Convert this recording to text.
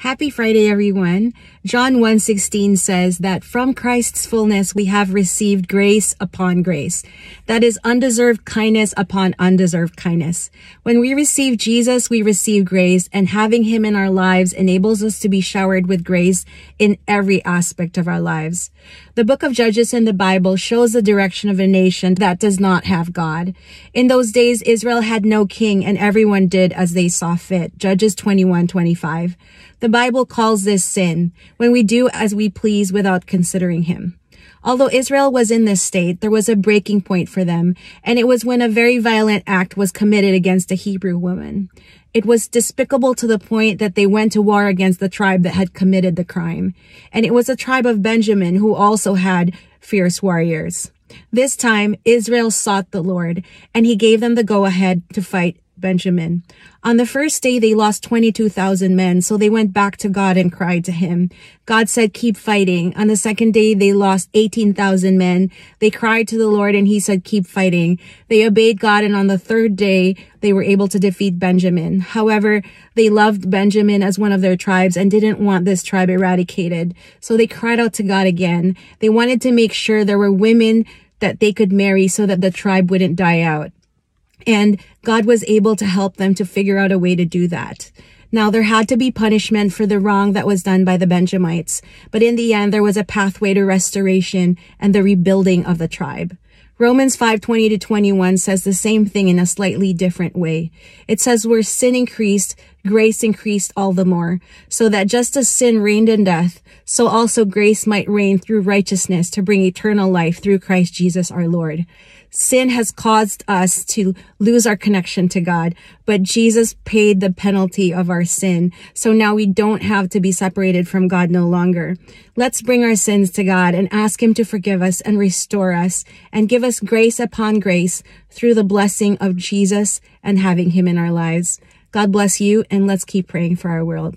Happy Friday, everyone. John 1.16 says that from Christ's fullness we have received grace upon grace. That is undeserved kindness upon undeserved kindness. When we receive Jesus, we receive grace and having him in our lives enables us to be showered with grace in every aspect of our lives. The book of Judges in the Bible shows the direction of a nation that does not have God. In those days, Israel had no king and everyone did as they saw fit. Judges 21.25. The Bible calls this sin, when we do as we please without considering him. Although Israel was in this state, there was a breaking point for them, and it was when a very violent act was committed against a Hebrew woman. It was despicable to the point that they went to war against the tribe that had committed the crime. And it was a tribe of Benjamin who also had fierce warriors. This time, Israel sought the Lord, and he gave them the go-ahead to fight Benjamin. On the first day, they lost 22,000 men, so they went back to God and cried to him. God said, keep fighting. On the second day, they lost 18,000 men. They cried to the Lord and he said, keep fighting. They obeyed God and on the third day, they were able to defeat Benjamin. However, they loved Benjamin as one of their tribes and didn't want this tribe eradicated. So they cried out to God again. They wanted to make sure there were women that they could marry so that the tribe wouldn't die out. And God was able to help them to figure out a way to do that. Now, there had to be punishment for the wrong that was done by the Benjamites, but in the end, there was a pathway to restoration and the rebuilding of the tribe. Romans 5:20 to 21 says the same thing in a slightly different way. It says where sin increased, grace increased all the more, so that just as sin reigned in death, so also grace might reign through righteousness to bring eternal life through Christ Jesus our Lord. Sin has caused us to lose our connection to God, but Jesus paid the penalty of our sin. So now we don't have to be separated from God no longer. Let's bring our sins to God and ask him to forgive us and restore us and give us grace upon grace through the blessing of Jesus and having him in our lives. God bless you and let's keep praying for our world.